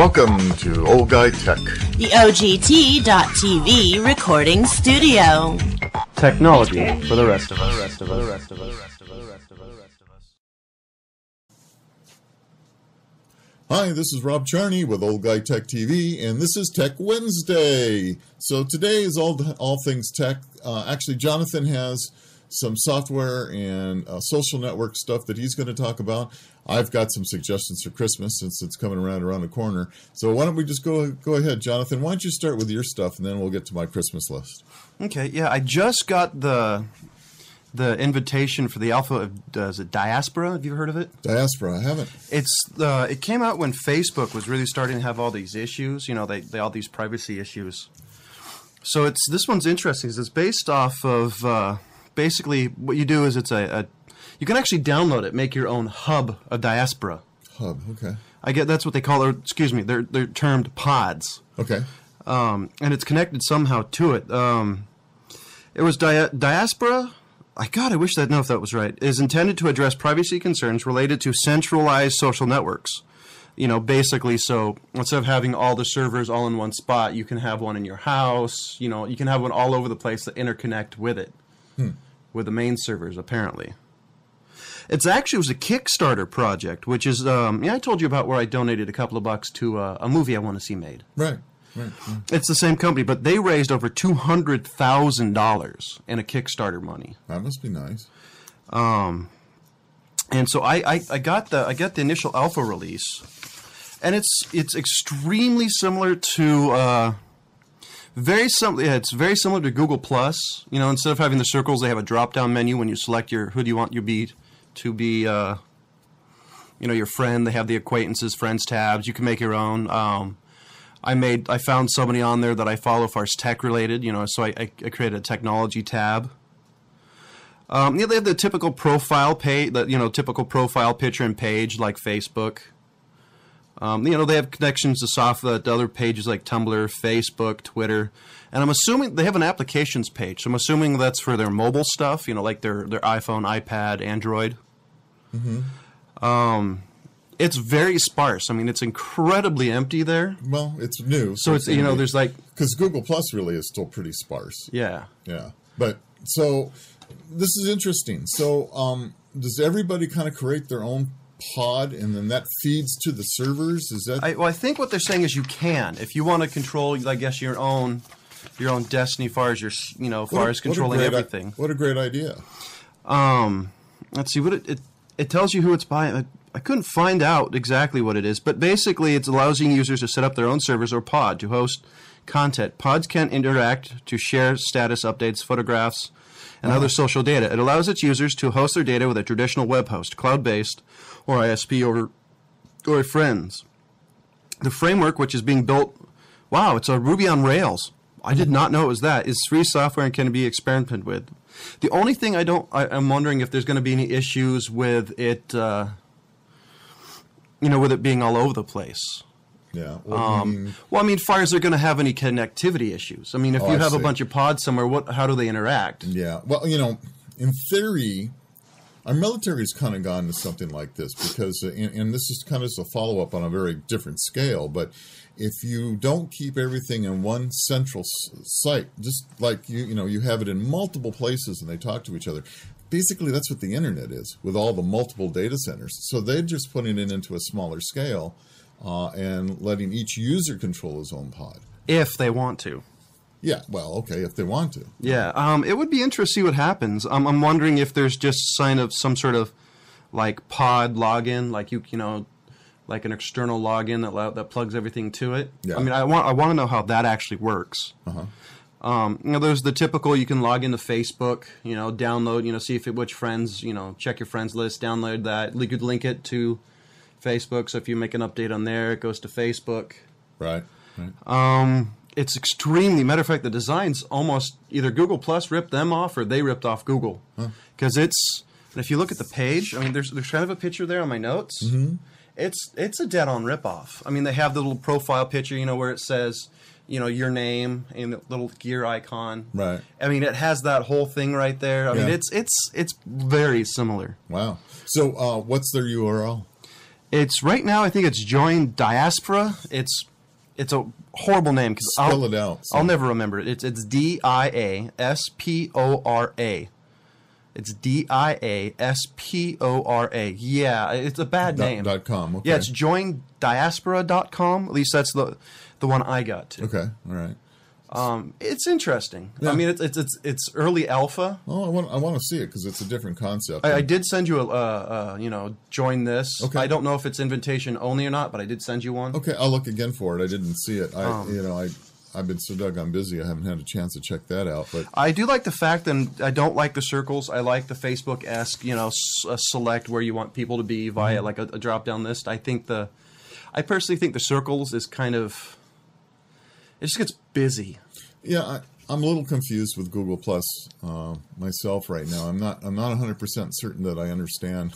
Welcome to Old Guy Tech. The OGT.TV recording studio. Technology for the rest of us. Rest of us. Rest of us. Rest of us. Rest. Rest of us. Hi, this is Rob Charney with Old Guy Tech TV, and this is Tech Wednesday. So today is all all things tech. Uh, actually, Jonathan has some software and uh, social network stuff that he's going to talk about. I've got some suggestions for Christmas since it's coming around around the corner. So why don't we just go go ahead, Jonathan? Why don't you start with your stuff, and then we'll get to my Christmas list. Okay, yeah, I just got the the invitation for the Alpha of uh, is it Diaspora. Have you heard of it? Diaspora, I haven't. It's uh, it came out when Facebook was really starting to have all these issues. You know, they, they all these privacy issues. So it's this one's interesting. It's based off of uh, basically what you do is it's a, a you can actually download it, make your own hub of diaspora. Hub, okay, I get that's what they call, or excuse me, they're they're termed pods. okay, um, and it's connected somehow to it. Um, it was dia- diaspora. I God, I wish I'd know if that was right. Is intended to address privacy concerns related to centralized social networks. You know, basically, so instead of having all the servers all in one spot, you can have one in your house. You know, you can have one all over the place that interconnect with it, with the main servers. Apparently, it's actually it was a Kickstarter project, which is um, yeah, I told you about where I donated a couple of bucks to uh, a movie I want to see made. right, right. yeah. It's the same company, but they raised over two hundred thousand dollars in a Kickstarter money, That must be nice. Um, and so I, I, I got the I got the initial alpha release, and it's it's extremely similar to uh, very similar. Yeah, it's very similar to Google Plus. You know, instead of having the circles, they have a drop down menu when you select your who do you want your be to be. Uh, you know, your friend. They have the acquaintances, friends tabs. You can make your own. Um, I made I found somebody on there that I follow for tech related, you know, so I, I, I created a technology tab. Um, yeah, they have the typical profile page, the you know typical profile picture and page like Facebook. Um, you know, they have connections to software to other pages like Tumblr, Facebook, Twitter, and I'm assuming they have an applications page. So I'm assuming that's for their mobile stuff, you know, like their their iPhone, iPad, Android. Hmm. Um, it's very sparse. I mean, it's incredibly empty there. Well, it's new, So it's you know, there's like because Google Plus really is still pretty sparse. yeah. Yeah, but so this is interesting. So, um, does everybody kind of create their own pod, and then that feeds to the servers? Is that I, well, I think what they're saying is you can, if you want to control, I guess your own, your own destiny, far as your, you know, far a- as what controlling i- everything. what a great idea! Um, let's see what it, it it tells you who it's by. I, I couldn't find out exactly what it is, but basically, it's allowing users to set up their own servers or pod to host content. Pods can interact to share status updates, photographs, and other social data. It allows its users to host their data with a traditional web host, cloud-based, or ISP, or or friends. The framework, which is being built, wow, it's a Ruby on Rails. I did not know it was that. Is free software and can be experimented with. The only thing I don't, I, I'm wondering if there's going to be any issues with it, uh, you know, with it being all over the place. Yeah. Well, Um, I mean, well, I mean, as they're going to have any connectivity issues. I mean, if Oh, you have a bunch of pods somewhere, what, how do they interact? yeah. Well, you know, in theory, our military has kind of gone to something like this because, uh, and, and this is kind of a follow up on a very different scale, but. If you don't keep everything in one central site, just like you, you know, you have it in multiple places and they talk to each other. Basically, that's what the internet is with all the multiple data centers. So they're just putting it into a smaller scale uh, and letting each user control his own pod. If they want to. Yeah, well, okay, if they want to. Yeah, um, it would be interesting to see what happens. Um, I'm wondering if there's just sign of some sort of like pod login, like you you know, like an external login that that plugs everything to it. Yeah. I mean, I want I want to know how that actually works. Uh-huh. Um, you know, there's the typical you can log into Facebook, you know, download, you know, see if it, which friends, you know, check your friends list, download that. You could link it to Facebook, so if you make an update on there, it goes to Facebook. Right. Right. Um, it's extremely. Matter of fact, the design's almost either Google Plus ripped them off or they ripped off Google because it's. And if you look at the page, I mean, there's there's kind of a picture there on my notes. Mm-hmm. It's it's a dead on ripoff. I mean, they have the little profile picture, you know, where it says, you know, your name and the little gear icon. Right. I mean, it has that whole thing right there. I mean, it's it's it's very similar. Wow. So, uh, what's their URL? It's right now. I think it's Join Diaspora. It's it's a horrible name because Spell I'll, it out. I'll never remember it. It's it's D I A S P O R A. It's D I A S P O R A. Yeah, it's a bad Dot- name. dot com, okay. Yeah, it's joindiaspora.com. At least that's the the one I got to. Okay, all right. Um, it's interesting. Yeah. I mean, it's, it's it's it's early alpha. Oh, I want I want to see it because it's a different concept. I, I did send you a, uh, uh, you know, join this. Okay. I don't know if it's invitation only or not, but I did send you one. Okay, I'll look again for it. I didn't see it. I Um, you know I I've been so doggone busy. I haven't had a chance to check that out. But I do like the fact, and I don't like the circles. I like the Facebook esque, you know, s- uh, select where you want people to be via Mm-hmm. like a, a drop down list. I think the, I personally think the circles is kind of, it just gets busy. yeah, I, I'm a little confused with Google Plus uh, myself right now. I'm not I'm not 100 percent certain that I understand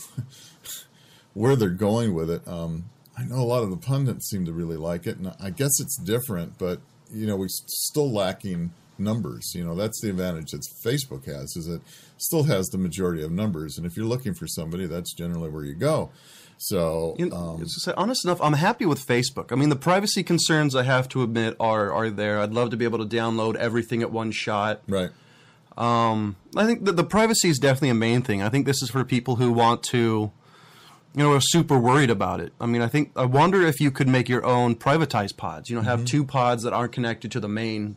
where they're going with it. Um, I know a lot of the pundits seem to really like it, and I guess it's different, but you know, we're still lacking numbers. You know, that's the advantage that Facebook has is it still has the majority of numbers, and if you're looking for somebody, that's generally where you go. So, You know, um, honest enough, I'm happy with Facebook. I mean, the privacy concerns I have to admit are are there. I'd love to be able to download everything at one shot. right. I think that the privacy is definitely a main thing. I think this is for people who want to, you know, are super worried about it. I mean, I think I wonder if you could make your own privatized pods. You know, have two pods that aren't connected to the main.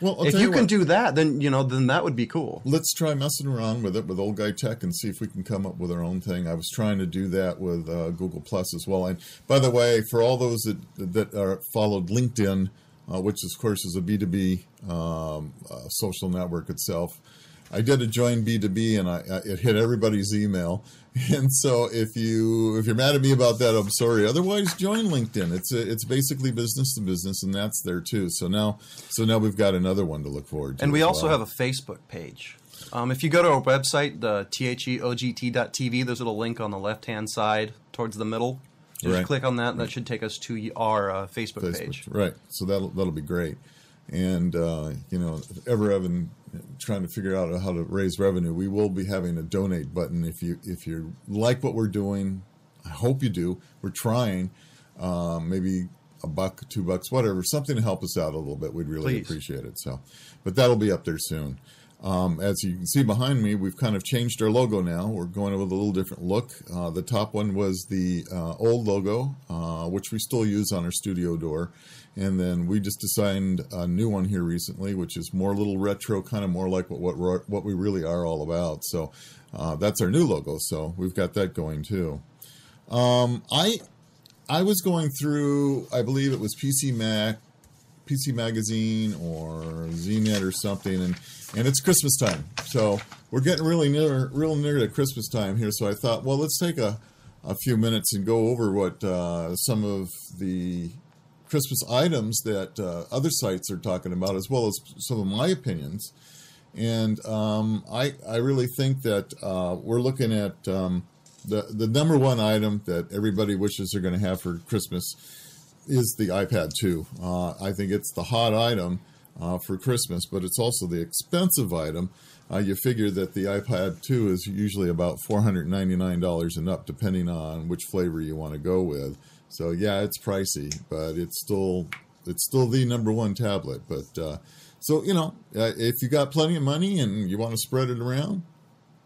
Well. I'll if tell you can do that, then you know, then that would be cool. let's try messing around with it with old guy tech and see if we can come up with our own thing i was trying to do that with uh, google plus as well and by the way for all those that that are followed linkedin uh, which of course is a b2b um, uh, social network itself i did a join b2b and I, I it hit everybody's email and so if you if you're mad at me about that i'm sorry otherwise join linkedin it's a, it's basically business to business and that's there too so now so now we've got another one to look forward to And we also well. have a Facebook page. Um, if you go to our website, the theogt.tv, there's a little link on the left hand side towards the middle. Just Right. click on that, and that should take us to our uh, Facebook, Facebook, page. right? So that'll that'll be great. And uh, you know, ever having trying to figure out how to raise revenue, we will be having a donate button. If you if you like what we're doing, I hope you do. We're trying. Um, maybe a buck, two bucks, whatever, something to help us out a little bit. We'd really Please. appreciate it. So, but that'll be up there soon. Um, as you can see behind me, we've kind of changed our logo now. We're going with a little different look. Uh, the top one was the uh, old logo, uh, which we still use on our studio door. And then we just designed a new one here recently, which is more little retro, kind of more like what what, what we really are all about. So uh, that's our new logo. So we've got that going too. Um, I I was going through, I believe it was PC Mac, PC Magazine or ZNet or something, and and it's Christmas time, so we're getting really near, real near to Christmas time here. So I thought, well, let's take a a few minutes and go over what uh, some of the Christmas items that uh, other sites are talking about, as well as some of my opinions. And um, I, I really think that uh, we're looking at um, the the number one item that everybody wishes they're going to have for Christmas is the iPad 2. Uh, I think it's the hot item uh, for Christmas, but it's also the expensive item. Uh, you figure that the iPad 2 is usually about $499 and up, depending on which flavor you want to go with. So yeah, it's pricey, but it's still it's still the number one tablet. But uh, so you know, uh, if you got plenty of money and you want to spread it around,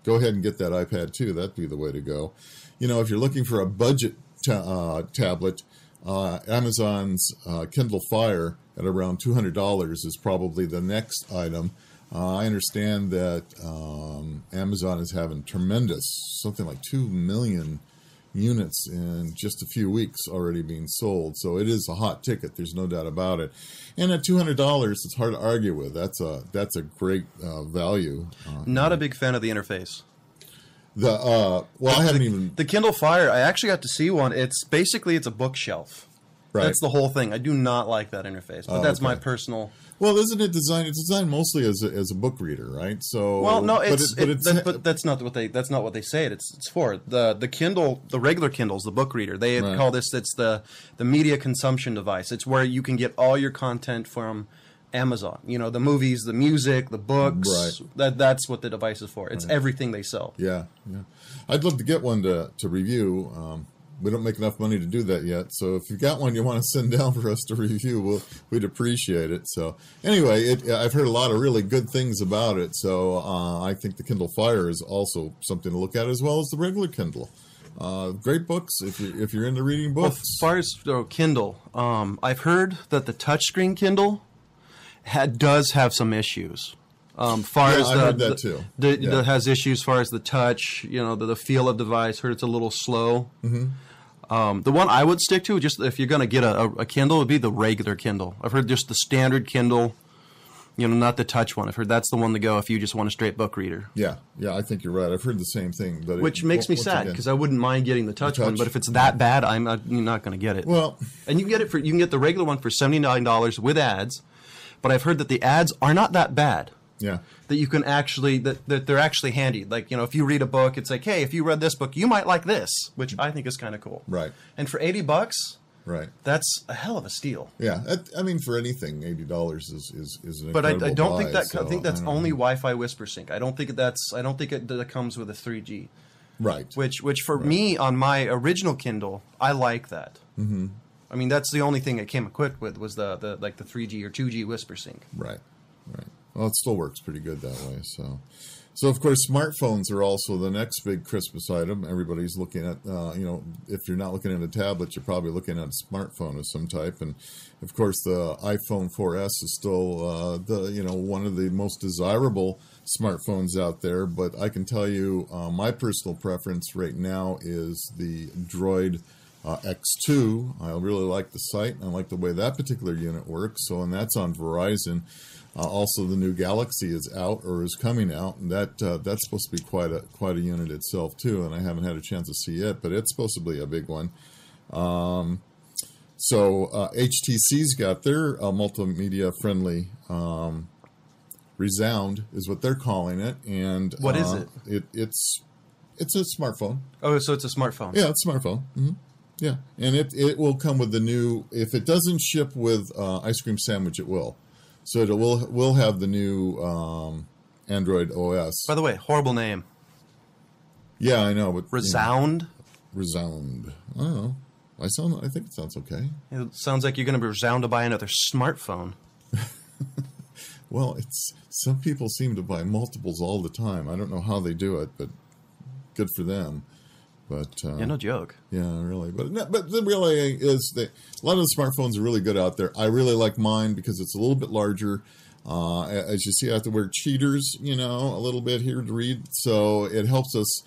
go ahead and get that iPad 2. That'd be the way to go. You know, if you're looking for a budget ta- uh, tablet, uh, Amazon's uh, Kindle Fire at around $200 is probably the next item. Uh, I understand that um, Amazon is having tremendous, something like 2 million units in just a few weeks already being sold. So it is a hot ticket. There's no doubt about it. And at $200, it's hard to argue with. That's a, that's a great uh, value. Uh, Not a big fan of the interface. The uh, well, I haven't even The Kindle Fire, I actually got to see one. It's basically it's a bookshelf. Right. That's the whole thing. I do not like that interface, but Oh, that's my personal. well, isn't it designed? It's designed mostly as a, as a book reader, right? So Well, no, but it's it- but, but it's that, but that's not what they that's not what they say it. It's it's for the the Kindle, the regular Kindles, the book reader. They Right. call this it's the the media consumption device. It's where you can get all your content from Amazon. You know, the movies, the music, the books. Right. That that's what the device is for. It's everything they sell. yeah, yeah. I'd love to get one to to review. Um, we don't make enough money to do that yet. So if you've got one you want to send down for us to review, we'll, we'd appreciate it. So anyway, it, I've heard a lot of really good things about it. So uh, I think the Kindle Fire is also something to look at as well as the regular Kindle. Uh, great books if you're, if you're into reading Well, books. as far as oh, Kindle, um, I've heard that the touchscreen Kindle had, does have some issues. Um, far Yeah, as I the, heard that the- too. the- Yeah. the has issues as far as the touch, you know, the, the feel of the device. Heard it's a little slow. Mm-hmm. Um, the one I would stick to, just if you're going to get a, a, Kindle, would be the regular Kindle. I've heard just the standard Kindle, you know, not the touch one. I've heard that's the one to go if you just want a straight book reader. yeah, yeah, I think you're right. I've heard the same thing. But it- Which makes me sad because I wouldn't mind getting the touch, one, touch. but if it's that bad, I'm not, not going to get it. well, And you can get it for you can get the regular one for seventy nine dollars with ads, but I've heard that the ads are not that bad. yeah, That you can actually that, that they're actually handy. Like you know, if you read a book, it's like, hey, if you read this book, you might like this, which I think is kind of cool. Right. And for eighty bucks, right. that's a hell of a steal. Yeah, I mean, for anything, eighty dollars is is is an But I, I don't buy, think that so I think that's I only know. Wi-Fi Whispersync. I don't think that's I don't think it that comes with a three G. right. Which which for me on my original Kindle, I like that. Mm-hmm. I mean, that's the only thing it came equipped with was the, the like the three G or two G Whisper Sync. Right, right. Well, it still works pretty good that way. So, so of course, smartphones are also the next big Christmas item. Everybody's looking at, uh, you know, if you're not looking at a tablet, you're probably looking at a smartphone of some type. And of course, the iPhone 4S is still uh, the, you know, one of the most desirable smartphones out there. But I can tell you, uh, my personal preference right now is the Droid uh, X2. I really like the site. I like the way that particular unit works. So, and that's on Verizon. Uh, also, the new Galaxy is out or is coming out, and that uh, that's supposed to be quite a quite a unit itself too. And I haven't had a chance to see it, but it's supposed to be a big one. Um, so uh, HTC's got their uh, multimedia friendly um, Rezound is what they're calling it, and What is uh, it? It it's it's a smartphone. Oh, so it's a smartphone. Yeah, it's a smartphone. hmm Yeah, and it it will come with the new. If it doesn't ship with uh, ice cream sandwich, it will. So it will will have the new um, Android OS. By the way, horrible name. Yeah, I know, but you know, Rezound. Rezound. I don't know. I sound. I think it sounds okay. It sounds like you're going to be resound to buy another smartphone. Well, it's some people seem to buy multiples all the time. I don't know how they do it, but good for them. But uh, Yeah, no joke. Yeah, really. But no, but the reality is that a lot of the smartphones are really good out there. I really like mine because it's a little bit larger. Uh, as you see, I have to wear cheaters, you know, a little bit here to read, so it helps us.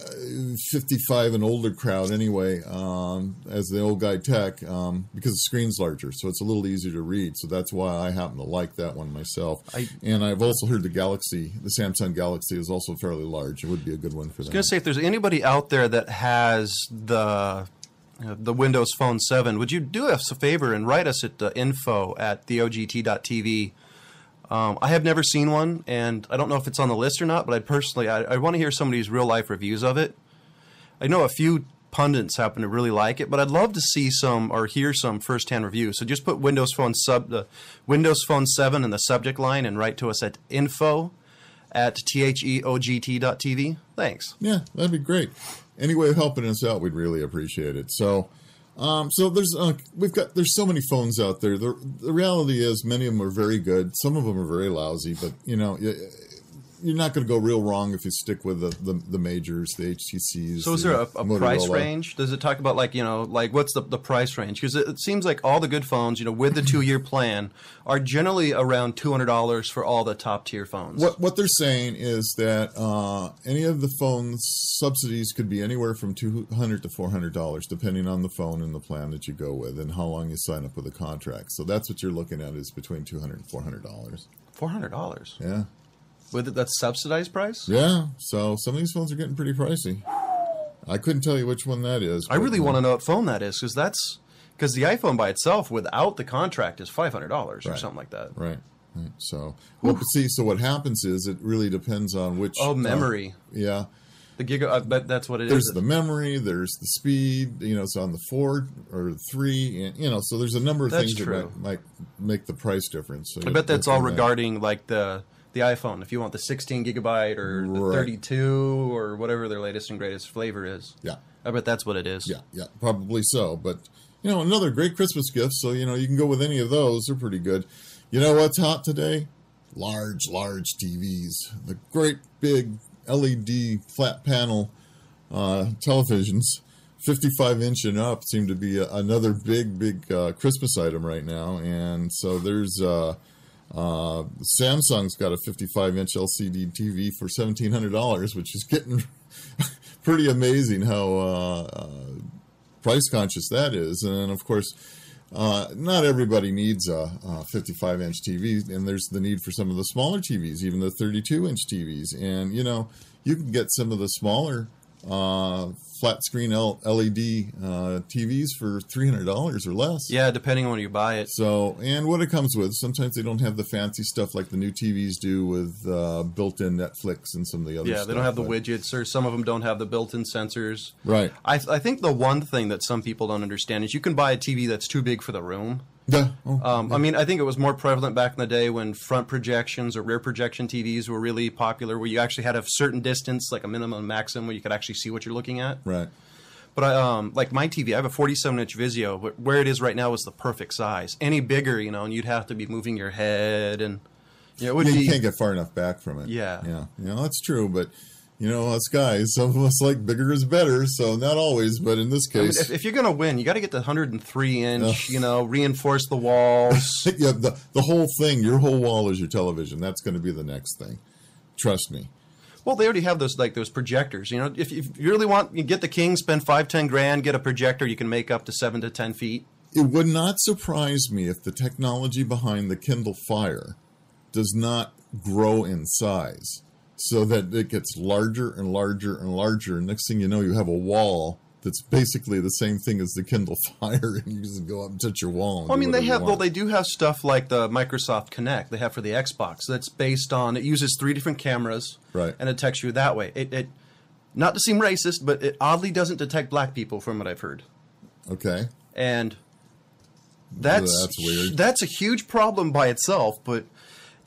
Uh, 55 and older crowd anyway um, as the old guy tech um, because the screen's larger so it's a little easier to read so that's why i happen to like that one myself I- and i've also heard the galaxy the samsung galaxy is also fairly large it would be a good one for that. I was going to say, if there's anybody out there that has the uh, the Windows Phone 7, would you do us a favor and write us at uh, info at theogt.tv? Um, I have never seen one, and I don't know if it's on the list or not, but I personally, I, I want to hear somebody's real life reviews of it. I know a few pundits happen to really like it, but I'd love to see some or hear some firsthand reviews. So just put Windows Phone sub the Windows Phone 7 in the subject line and write to us at info at theogt.tv. Thanks. Yeah, that'd be great. Any way of helping us out, we'd really appreciate it. So, um, so there's uh, we've got there's so many phones out there. The the reality is, many of them are very good. Some of them are very lousy, but you know, y- you're not going to go real wrong if you stick with the the, the majors, the HTCs. So is the there a, a price range? Does it talk about like you know like what's the, the price range? Because it, it seems like all the good phones, you know, with the two year plan, are generally around two hundred dollars for all the top tier phones. What what they're saying is that uh, any of the phones subsidies could be anywhere from two hundred to four hundred dollars, depending on the phone and the plan that you go with, and how long you sign up with a contract. So that's what you're looking at is between two hundred and four hundred dollars. Four hundred dollars. Yeah, With it, that's subsidized price. yeah. So some of these phones are getting pretty pricey. I couldn't tell you which one that is. I really uh, want to know what phone that is because that's because the iPhone by itself without the contract is five hundred dollars or something like that. Right. Right. So, well, but see, so what happens is it really depends on which. Oh, uh, memory. yeah. The giga, I bet that's what it is. there's the memory, there's the speed, you know, it's on the four or three, and you know, so there's a number of That's things true. that might, might make the price difference. So I bet that's all at that. regarding like the the iPhone. If you want the 16 gigabyte or the Right. 32 or whatever their latest and greatest flavor is. Yeah. I bet that's what it is. Yeah, yeah, probably so. But you know, another great Christmas gift. So you know, you can go with any of those. They're pretty good. You know what's hot today? Large, large TVs. The great big LED flat panel uh, televisions, 55 inch and up, seem to be a, another big, big uh, Christmas item right now. And so there's. Uh, uh, Samsung's got a 55 inch LCD TV for $1,700, which is getting pretty amazing how uh, uh, price conscious that is. And of course, uh, not everybody needs a, a 55 inch TV, and there's the need for some of the smaller TVs, even the 32 inch TVs. And you know, you can get some of the smaller uh, flat screen L- LED uh, TVs for $300 or less. Yeah, depending on when you buy it. So, and what it comes with, sometimes they don't have the fancy stuff like the new TVs do with uh, built-in Netflix and some of the other Yeah, stuff. they don't have the widgets, or some of them don't have the built-in sensors. Right. I, I think the one thing that some people don't understand is you can buy a TV that's too big for the room. Yeah. Oh, Um, I mean, I think it was more prevalent back in the day when front projections or rear projection TVs were really popular, where you actually had a certain distance, like a minimum and maximum, where you could actually see what you're looking at. right. But I, um, like my TV, I have a 47 inch Vizio, but where it is right now is the perfect size. Any bigger, you know, and you'd have to be moving your head, and you know, it would Yeah, be. you can't get far enough back from it. Yeah. Yeah. You know, that's true, but you know, us guys, some of us like bigger is better, so not always, but in this I mean, case, if, if you're gonna win, you got to get the 103 inch. You know, reinforce the walls. yeah, the the whole thing, your whole wall is your television. That's going to be the next thing. Trust me. Well, they already have those like those projectors. You know, if, if you really want, you get the king, spend five, ten grand, get a projector. You can make up to seven to ten feet. It would not surprise me if the technology behind the Kindle Fire does not grow in size so that it gets larger and larger and larger. And next thing you know, you have a wall that's basically the same thing as the Kindle Fire, and you just go up and touch your wall. and Well, I mean, they have well, they do have stuff like the Microsoft Kinect they have for the Xbox. That's based on it uses three different cameras, Right. and it detects you that way. It, it not to seem racist, but it oddly doesn't detect black people, from what I've heard. Okay. and that's that's weird. That's a huge problem by itself, but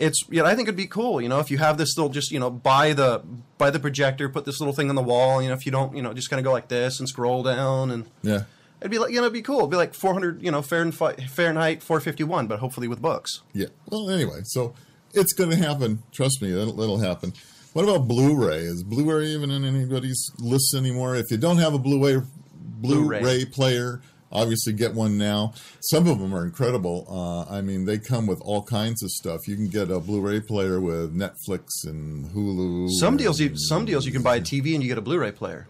it's you know I think it'd be cool. You know, if you have this little just you know buy the buy the projector, put this little thing on the wall. You know, if you don't you know just kind of go like this and scroll down and. Yeah. It'd be like you know, it'd be cool. It'd be like 400, you know, Fahrenheit, Fahrenheit 451, but hopefully with books. Yeah. Well, anyway, so it's going to happen. Trust me, it'll, it'll happen. What about Blu-ray? Is Blu-ray even in anybody's list anymore? If you don't have a Blu-ray Blu-ray, Blu-ray. player, obviously get one now. Some of them are incredible. Uh, I mean, they come with all kinds of stuff. You can get a Blu-ray player with Netflix and Hulu. Some deals, you, some deals, you can buy a TV and you get a Blu-ray player.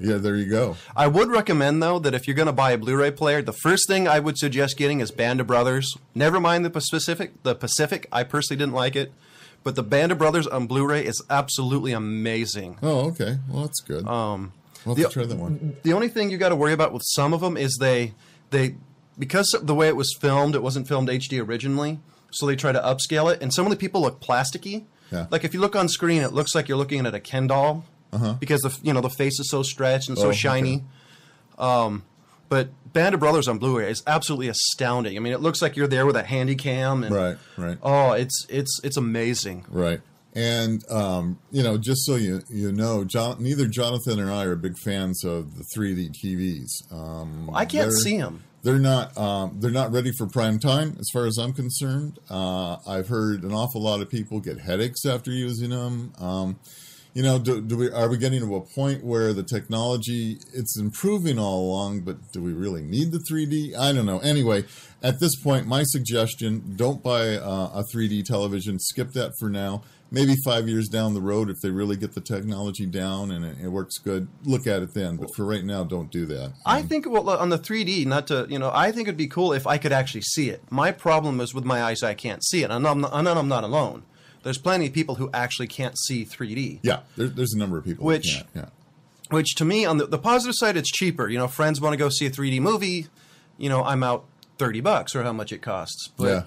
Yeah, there you go. I would recommend though that if you're going to buy a Blu-ray player, the first thing I would suggest getting is Band of Brothers. Never mind the Pacific. The Pacific, I personally didn't like it, but the Band of Brothers on Blu-ray is absolutely amazing. Oh, okay. Well, that's good. Um, have the- try that one. the only thing you got to worry about with some of them is they they because of the way it was filmed, it wasn't filmed HD originally, so they try to upscale it, and some of the people look plasticky. Yeah. Like if you look on screen, it looks like you're looking at a Ken doll because the you know the face is so stretched and so Uh-huh. Oh, okay. shiny. Um, but Band of Brothers on Blu-ray is absolutely astounding. I mean, it looks like you're there with a handy cam, and Right, right. oh, it's it's it's amazing. Right. And um, you know, just so you you know, John, neither Jonathan or I are big fans of the 3D TVs. Um, I can't see them. They're not um, they're not ready for prime time, as far as I'm concerned. Uh, I've heard an awful lot of people get headaches after using them. Um, you know, do, do we are we getting to a point where the technology it's improving all along, but do we really need the 3D? I don't know. Anyway, at this point, my suggestion: don't buy uh, a 3D television. Skip that for now. Maybe five years down the road, if they really get the technology down and it, it works good, look at it then. But for right now, don't do that. I think well on the 3D, not to you know, I think it'd be cool if I could actually see it. My problem is with my eyes, I can't see it, and I'm not, and I'm not alone. There's plenty of people who actually can't see 3D. Yeah, there, there's a number of people Which-. Yeah. Which to me, on the, the positive side, it's cheaper. You know, friends want to go see a 3D movie. You know, I'm out 30 bucks or how much it costs. But yeah.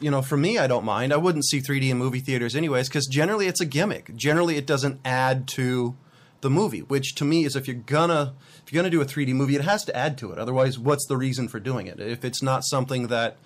you know, for me, I don't mind. I wouldn't see 3D in movie theaters anyways, because generally it's a gimmick. Generally, it doesn't add to the movie. Which to me is if you're gonna if you're gonna do a 3D movie, it has to add to it. Otherwise, what's the reason for doing it? If it's not something that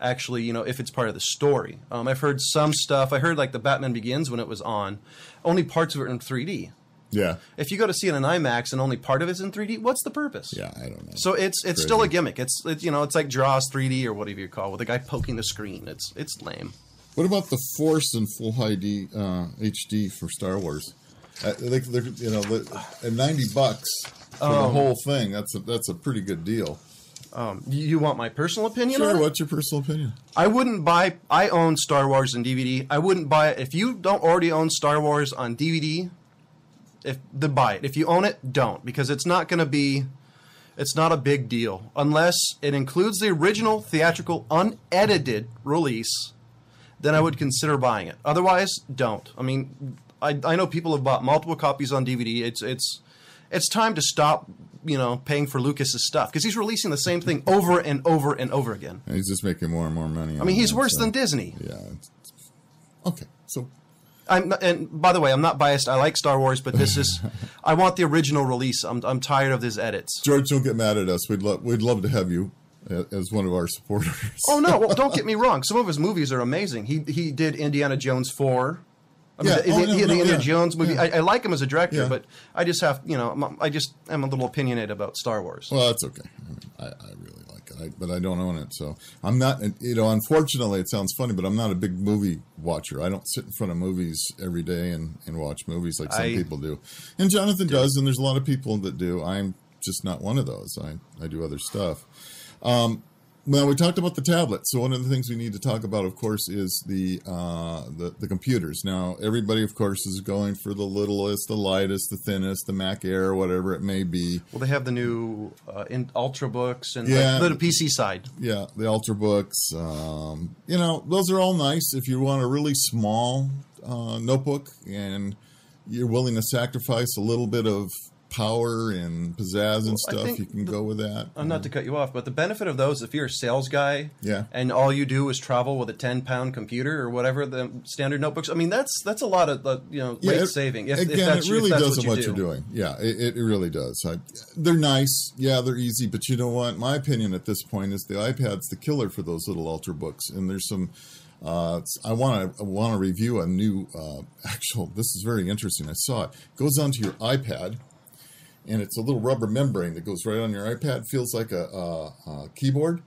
actually, you know, if it's part of the story. Um, I've heard some stuff. I heard like the Batman Begins when it was on, only parts of it are in 3D. Yeah. If you go to see it in IMAX and only part of it's in 3D, what's the purpose? Yeah, I don't know. So it's it's Crazy. still a gimmick. It's it, you know it's like Jaws 3D or whatever you call it, with a guy poking the screen. It's it's lame. What about the Force in full HD, uh, HD for Star Wars? Uh, they, they're, you know, at ninety bucks for Oh. the whole thing. That's a that's a pretty good deal. Um, you, want my personal opinion? on Sure. What's your personal opinion? I wouldn't buy. I own Star Wars on DVD. I wouldn't buy it if you don't already own Star Wars on DVD. If then buy it. If you own it, don't because it's not going to be. It's not a big deal unless it includes the original theatrical unedited release. Then I would consider buying it. Otherwise, don't. I mean, I, I know people have bought multiple copies on DVD. It's it's it's time to stop. You know, paying for Lucas's stuff because he's releasing the same thing over and over and over again. And he's just making more and more money. I mean, he's worse than Disney. Yeah. Okay. So I'm not, and by the way, I'm not biased. I like Star Wars, but this is I want the original release. I'm I'm tired of his edits. George, don't get mad at us. We'd love we'd love to have you as one of our supporters. Oh no, well, don't get me wrong. Some of his movies are amazing. He he did Indiana Jones 4. I mean, Yeah. the, Oh, the- no, the no, Indiana yeah. Jones movie. Yeah. I, I like him as a director, but I just have, you know, I'm- just am a little opinionated about Star Wars. Well, that's okay. I, mean, I, I really like it, I, but I don't own it, so I'm not. You know, unfortunately, it sounds funny, but I'm not a big movie watcher. I don't sit in front of movies every day and, and watch movies like some I- people do. And Jonathan does, and there's a lot of people that do. I'm just not one of those. I I do other stuff. Um, Well, we talked about the tablet. So one of the things we need to talk about, of course, is the uh, the, the computers. Now, everybody, of course, is going for the littlest, the lightest, the thinnest, the Mac Air, whatever it may be. Well, they have the new uh, in Ultrabooks and Yeah. like, the PC side. Yeah, the Ultrabooks. Um, you know, those are all nice if you want a really small uh, notebook and you're willing to sacrifice a little bit of power and pizzazz and I stuff, you can go with that. Uh, not to cut you off, but the benefit of those, if you're a sales guy, Yeah. and all you do is travel with a ten pound computer or whatever the standard notebooks. I mean, that's that's a lot of uh, you know Yeah, weight it- saving. If, again, if that's, it really does what, what, you you're doing. Yeah, it, it really does. I, they're nice. Yeah, they're easy. But you know what? My opinion at this point is the iPad's the killer for those little Ultrabooks. And there's some. Uh, I want to I want to review a new uh, actual. This is very interesting. I saw it. Goes onto your iPad, and it's a little rubber membrane that goes right on your iPad. Feels like a, a, a keyboard.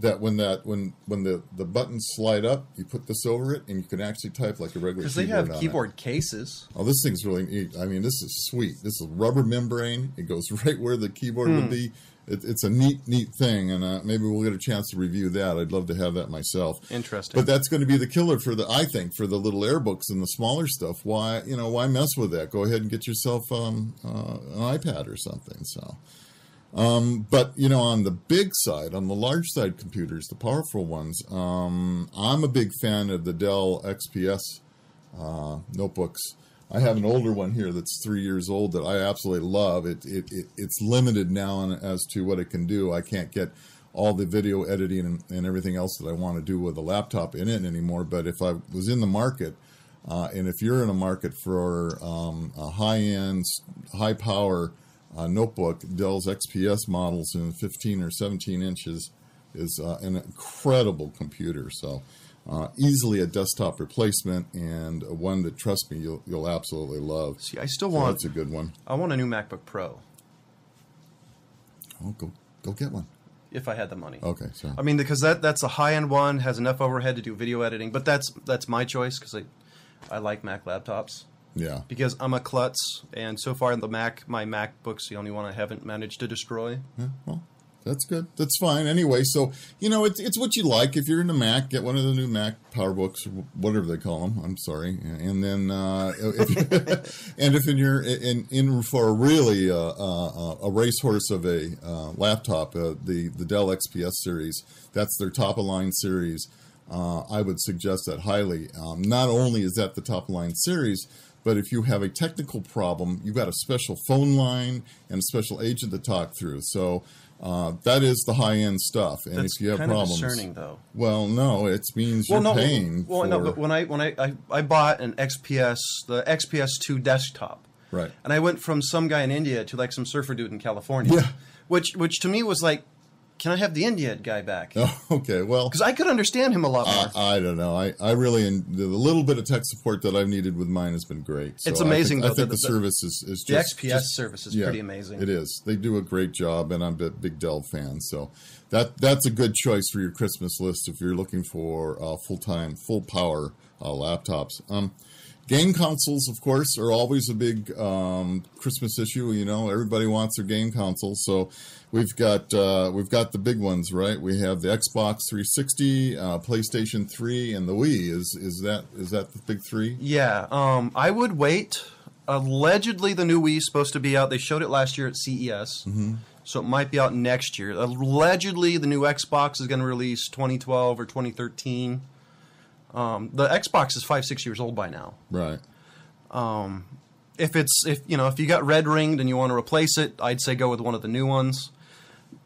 That when that when when the the buttons slide up, you put this over it, and you can actually type like a regular. Because they have keyboard cases. Oh, this thing's really neat. I mean, this is sweet. This is rubber membrane. It goes right where the keyboard Hmm. would be. It, it's a neat, neat thing, and uh, maybe we'll get a chance to review that. I'd love to have that myself. Interesting. But that's going to be the killer for the, I think, for the little air books and the smaller stuff. Why, you know, why mess with that? Go ahead and get yourself um, uh, an iPad or something. So, um, but you know, on the big side, on the large side computers, the powerful ones, um, I'm a big fan of the Dell XPS uh, notebooks. I have an older one here that's three years old that I absolutely love. It, it, it it's limited now as to what it can do. I can't get all the video editing and, and everything else that I want to do with a laptop in it anymore. But if I was in the market, uh, and if you're in a market for um, a high-end, high-power uh, notebook, Dell's XPS models in 15 or 17 inches is uh, an incredible computer. So uh, easily a desktop replacement and one that, trust me, you'll, you'll absolutely love. See, I still So want that's a good one. I want a new MacBook Pro Oh, go go get one. if I had the money. Okay, so I mean, because that that's a high end one, has enough overhead to do video editing. But that's that's my choice because I I like Mac laptops yeah, because I'm a klutz, and so far in the Mac my MacBook's the only one I haven't managed to destroy. Yeah, well, that's good. That's fine. Anyway, so you know, it's it's what you like. If you're into Mac, get one of the new Mac PowerBooks, whatever they call them. I'm sorry, and then uh, if, and if in your in in for a really uh, uh, a racehorse of a uh, laptop, uh, the the Dell XPS series, that's their top of line series. Uh, I would suggest that highly. Um, not only is that the top of line series, but if you have a technical problem, you've got a special phone line and a special agent to talk through. So uh, that is the high end stuff. And That's if you have kind problems, of concerning, though. well, no, it means you're well, no, paying well, for no, but when I when I, I I bought an XPS, the XPS two desktop, right. and I went from some guy in India to like some surfer dude in California, Yeah. which which to me was like can I have the Indian guy back? Oh, okay. Well, Because I could understand him a lot more. I, I don't know. I, I really the little bit of tech support that I've needed with mine has been great. So It's I think- amazing, I think, the- the, the- service is, is the XPS just- service is yeah, pretty amazing. It is. They do a great job, and I'm a big Dell fan. So that that's a good choice for your Christmas list if you're looking for uh, full time, full power uh, laptops. Um, game consoles, of course, are always a big um, Christmas issue. You know, everybody wants their game console, so. We've got uh, we've got the big ones, right? We have the Xbox 360, uh, PlayStation 3, and the Wii. Is is that is that the big three? Yeah, um, I would wait. Allegedly, the new Wii is supposed to be out. They showed it last year at CES, mm-hmm. so it might be out next year. Allegedly, the new Xbox is going to release 2012 or 2013. Um, the Xbox is five, six years old by now. Right. If it's if you know if you got red ringed and you want to replace it, I'd say go with one of the new ones.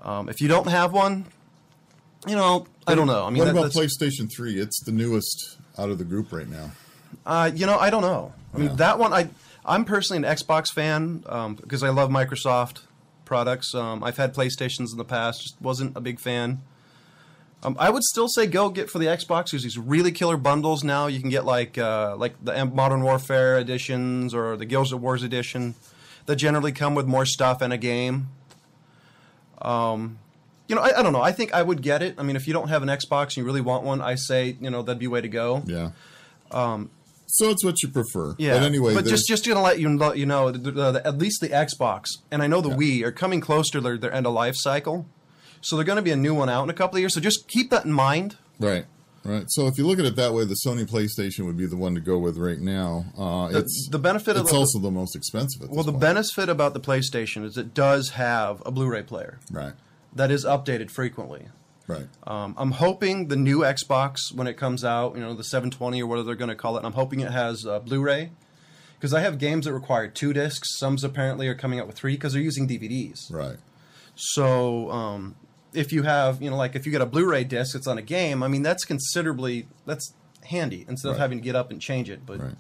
Um, if you don't have one, you know I don't know. I mean, what that- about PlayStation 3? It's the newest out of the group right now. Uh, you know, I don't know. I mean, Yeah. that one, I I'm personally an Xbox fan because I love Microsoft products. Um, I've had PlayStations in the past, just wasn't a big fan. Um, I would still say go get for the Xbox. There's these really killer bundles now. You can get like uh, like the Modern Warfare editions or the Guilds of Wars edition that generally come with more stuff and a game. Um, you know, I, I don't know. I think I would get it. I mean, if you don't have an Xbox and you really want one, I say you know that'd be way to go. Yeah. Um, so it's what you prefer. Yeah, But anyway, but just just gonna let you know, you know the, the, the- at least the Xbox and I know the Wii are coming close to their, their end of life cycle, so they're going to be a new one out in a couple of years. So just keep that in mind. right, right. So if you look at it that way, the Sony PlayStation would be the one to go with right now. Uh, it's the benefit of It's the- also the most expensive. Well, the point. benefit about the PlayStation is it does have a Blu-ray player Right, that is updated frequently. right. Um, I'm hoping the new Xbox when it comes out, you know, the 720 or whatever they're going to call it. I'm hoping it has uh, Blu-ray because I have games that require two discs. Some apparently are coming out with three because they're using DVDs. right. So um, if you have, you know, like if you get a Blu-ray disc that's on a game, I mean, that's considerably that's handy instead of having to get up and change it. But Right.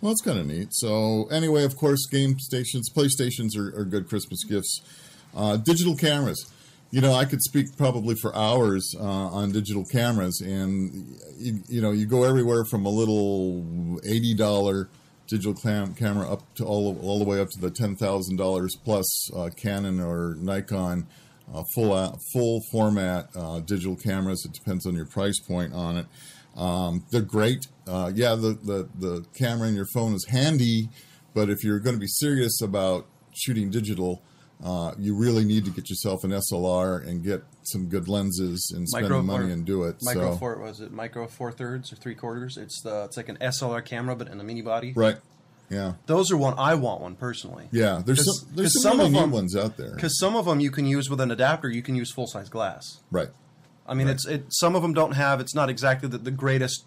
Well, it's kind of neat. So, anyway, of course, game stations, PlayStations are, are good Christmas gifts. Uh, digital cameras. You know, I could speak probably for hours uh, on digital cameras, and you, you know, you go everywhere from a little eighty dollar digital cam- camera up to all all the way up to the ten thousand dollars plus uh, Canon or Nikon uh, full full format uh, digital cameras. It depends on your price point on it. Um, they're great. Uh, yeah, the, the, the camera in your phone is handy, but if you're going to be serious about shooting digital, uh, you really need to get yourself an SLR and get some good lenses and spend Micro- the money or and do it. micro so, four was it micro four thirds or three quarters? It's the it's like an SLR camera but in a mini body. right. Yeah. Those are one I want one personally. Yeah. There's 'Cause- some, there's 'cause some, really of them- ones out there. Because some of them you can use with an adapter. You can use full size glass. Right. I mean, it's it. Some of them don't have. It's not exactly the, the greatest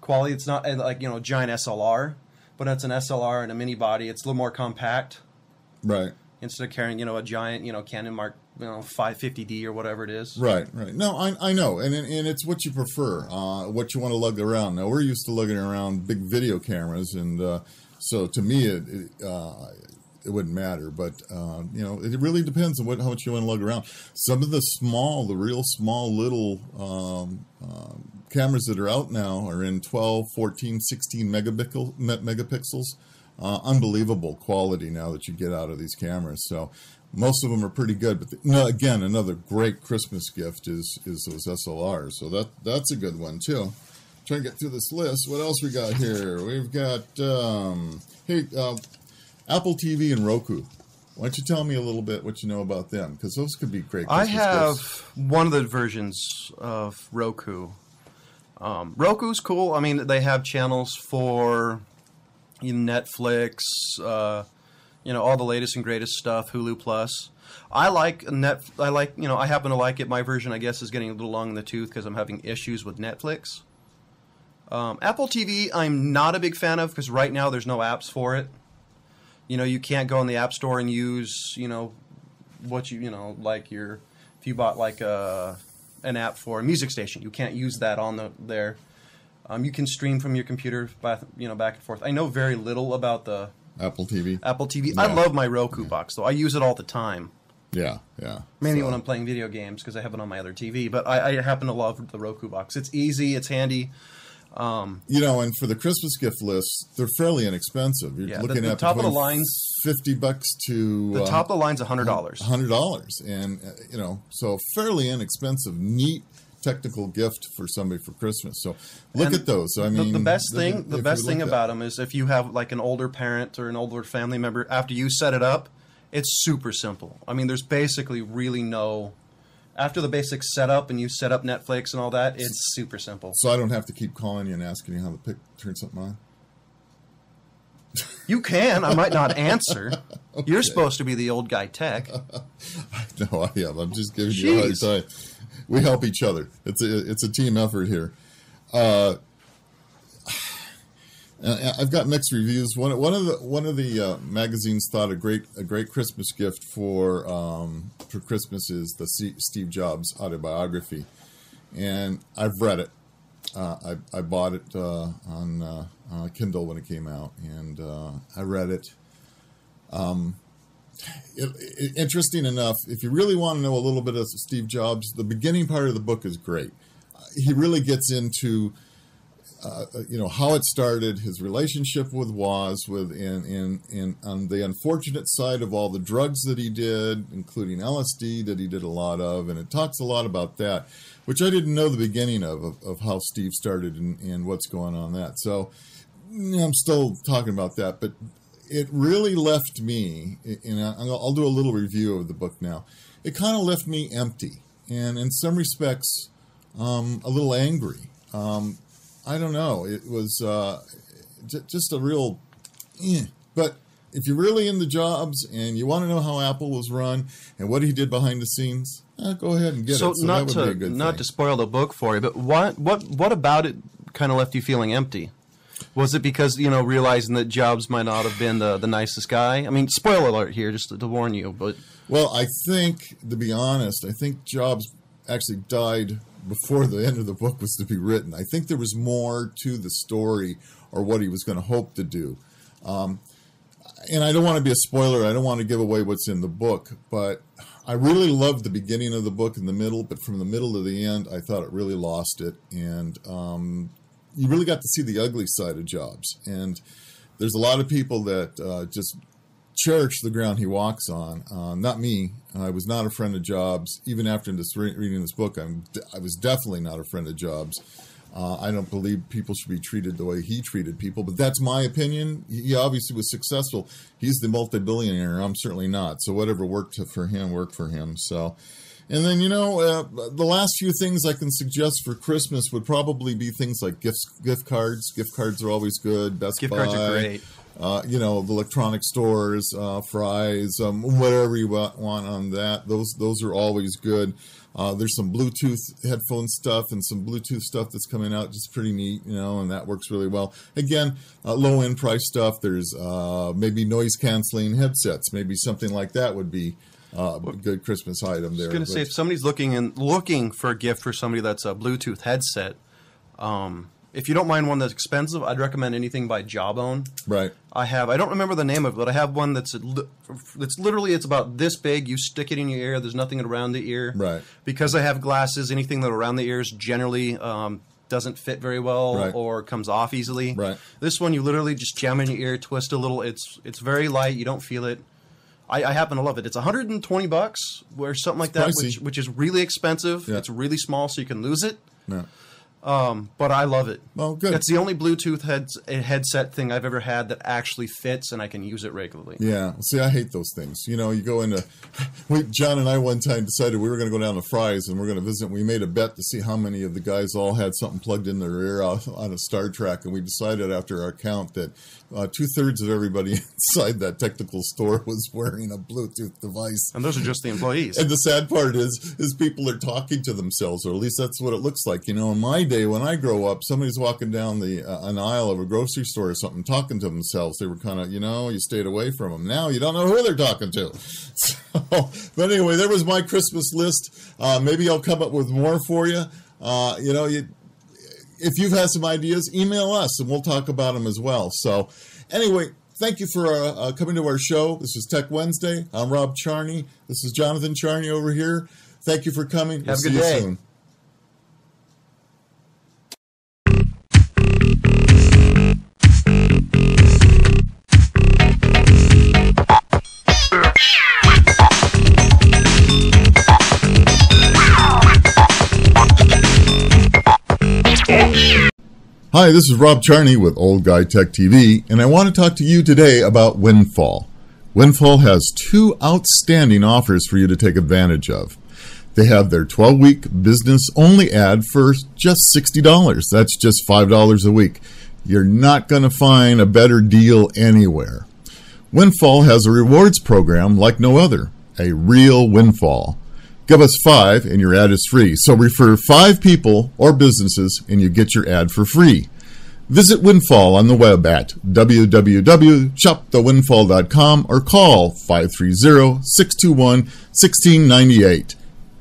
quality. It's not like you know giant SLR, but it's an SLR and a mini body. It's a little more compact Right. instead of carrying you know a giant you know Canon Mark you know 550D or whatever it is. Right, right. No, I, I know, and and it's what you prefer, uh, what you want to lug around. Now we're used to lugging around big video cameras, and uh, so to me it it, uh, it wouldn't matter. But uh, you know, it really depends on what how much you want to lug around. Some of the small, the real small little um, um, cameras that are out now are in 12, 14, 16 megapixel, megapixels. Uh, unbelievable quality now that you get out of these cameras. So most of them are pretty good. But the, again, another great Christmas gift is is those SLRs. So that that's a good one too. Trying to get through this list. What else we got here? We've got um, hey uh, Apple TV and Roku. Why don't you tell me a little bit what you know about them? Because those could be great. I have gifts. one of the versions of Roku. Um, Roku's cool. I mean, they have channels for you know, Netflix, uh, you know, all the latest and greatest stuff. Hulu Plus. I like net. I like you know. I happen to like it. My version, I guess, is getting a little long in the tooth because I'm having issues with Netflix. Um, Apple TV, I'm not a big fan of because right now there's no apps for it. You know, you can't go in the App Store and use you know what you you know like your if you bought like a an app for a music station, you can't use that on the there. Um, you can stream from your computer, back, you know, back and forth. I know very little about the Apple TV. Apple TV. I love my Roku box though. I use it all the time. Yeah, yeah. Mainly So- when I'm playing video games because I have it on my other TV. But I, I happen to love the Roku box. It's easy. It's handy. You know, and for the Christmas gift list, they're fairly inexpensive. You're Yeah, the- looking the at top of the lines- fifty bucks to The uh, top of the line's hundred dollars. hundred dollars, and uh, you know, so fairly inexpensive, neat technical gift for somebody for Christmas. So look And at those. I The, mean, the best thing, the best thing about them is if you have like an older parent or an older family member, after you set it up, it's super simple. I mean, there's basically really no. After the basic setup and you set up Netflix and all that, it's super simple. So I don't have to keep calling you and asking you how to pick turn something on. You can. I might not answer. You're supposed to be the old guy tech. No, I am. I'm just giving you a hard time. We help each other. It's a it's a team effort here. Uh, I've got mixed reviews. One one of the one of the uh, magazines thought a great a great Christmas gift for um, Christmas is the Steve Jobs autobiography, and I've read it. Uh, I I bought it uh, on uh, Kindle when it came out, and uh, I read it it, it- interesting enough, if you really want to know a little bit of Steve Jobs, the beginning part of the book is great. He really gets into, uh, you know, how it started, his relationship with Woz, with in in in on the unfortunate side of all the drugs that he did, including LSD that he did a lot of, and it talks a lot about that, which I didn't know the beginning of of, of how Steve started and, and what's going on that. So I'm still talking about that, but it really left me, and I'll do a little review of the book now. It kind of left me empty, and in some respects, um, a little angry. Um, I don't know. It was uh, j- just a real, eh. but if you're really in the jobs and you want to know how Apple was run and what he did behind the scenes, eh, go ahead and get so, it. So not to be a good not thing. to spoil the book for you, but what what what about it kind of left you feeling empty? Was it because you know realizing that Jobs might not have been the, the nicest guy? I mean, spoiler alert here, just to, to warn you. But Well, I think, to be honest, I think Jobs actually died before the end of the book was to be written. I think there was more to the story or what he was going to hope to do. Um, and I don't want to be a spoiler. I don't want to give away what's in the book, but I really loved the beginning of the book and the middle. But from the middle to the end, I thought it really lost it, and um, you really got to see the ugly side of Jobs. And there's a lot of people that uh, just cherish the ground he walks on. Uh, not me. I was not a friend of Jobs. Even after this re- reading this book, I'm de- I was definitely not a friend of Jobs. Uh, I don't believe people should be treated the way he treated people, but that's my opinion. He obviously was successful. He's the multi-billionaire. I'm certainly not. So whatever worked for him worked for him. So, and then you know, uh, the last few things I can suggest for Christmas would probably be things like gifts, gift cards. Gift cards are always good. Best Gift Buy, cards are great. Uh, you know, the electronic stores, uh, Fry's, um, whatever you want on that. Those those are always good. Uh, there's some Bluetooth headphone stuff and some Bluetooth stuff that's coming out, just pretty neat, you know, and that works really well. Again, uh, low end price stuff. There's uh, maybe noise canceling headsets, maybe something like that would be uh, a good Christmas item there. I was going to say, if somebody's looking and looking for a gift for somebody that's a Bluetooth headset, um, if you don't mind one that's expensive, I'd recommend anything by Jawbone. right. I have. I don't remember the name of it, but I have one that's li- that's literally it's about this big. You stick it in your ear. There's nothing around the ear. Right. Because I have glasses, anything that around the ears generally um, doesn't fit very well Right. or comes off easily. Right. This one you literally just jam in your ear, twist a little. It's it's very light. You don't feel it. I, I happen to love it. It's 120 bucks or something like that, pricey. which which is really expensive. Yeah. It's really small, so you can lose it. No. But I love it. Well, good. It's the only Bluetooth heads, headset thing I've ever had that actually fits and I can use it regularly. Yeah. See, I hate those things. You know, you go into. We, Jon and I one time decided we were going to go down to Fry's and we're going to visit. We made a bet to see how many of the guys all had something plugged in their ear on on a Star Trek, and we decided after our count that uh, two thirds of everybody inside that technical store was wearing a Bluetooth device. And those are just the employees. And the sad part is, is people are talking to themselves, or at least that's what it looks like. You know, in my day when I grow up, somebody's walking down the uh, an aisle of a grocery store or something, talking to themselves. They were kind of, you know, you stayed away from them. Now you don't know who they're talking to. So, but anyway, there was my Christmas list. Uh, maybe I'll come up with more for you. Uh, you know, you if you've had some ideas, email us and we'll talk about them as well. So, anyway, thank you for uh, uh, coming to our show. This is Tech Wednesday. I'm Rob Charney. This is Jonathan Charney over here. Thank you for coming. Have we'll a good day. Hi, this is Rob Charney with Old Guy Tech TV, and I want to talk to you today about Windfall. Windfall has two outstanding offers for you to take advantage of. They have their 12 week business only ad for just $60. That's just $5 a week. You're not going to find a better deal anywhere. Windfall has a rewards program like no other, a real windfall. Give us five and your ad is free. So refer five people or businesses and you get your ad for free. Visit Windfall on the web at www.shopthewindfall.com or call 530-621-1698.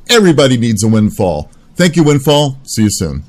Everybody needs a windfall. Thank you, Windfall. See you soon.